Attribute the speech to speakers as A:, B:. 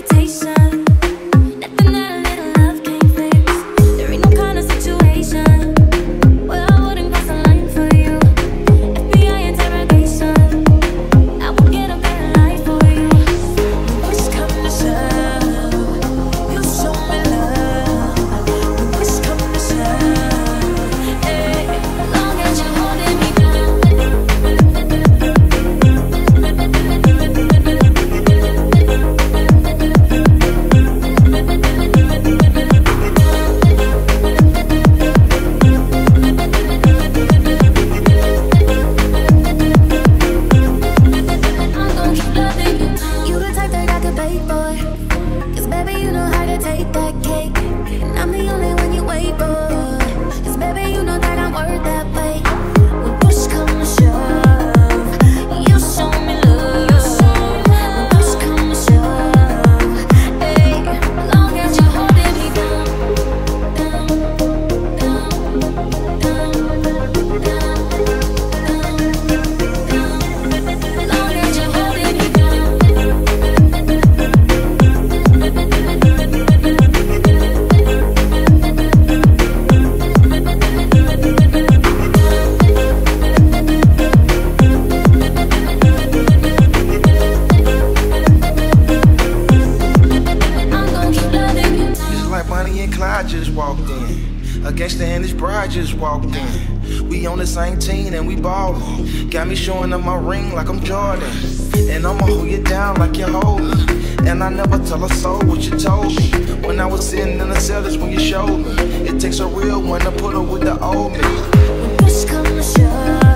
A: reputation Cause baby, you know how. A gangster and his bride just walked in. We on the same team and we ballin'. Got me showing up my ring like I'm Jordan. And I'ma hold you down like you hold me. And I never tell a soul what you told me. When I was sitting in the cell, that's when you showed me. It takes a real one to put up with the old me.
B: When push comes to.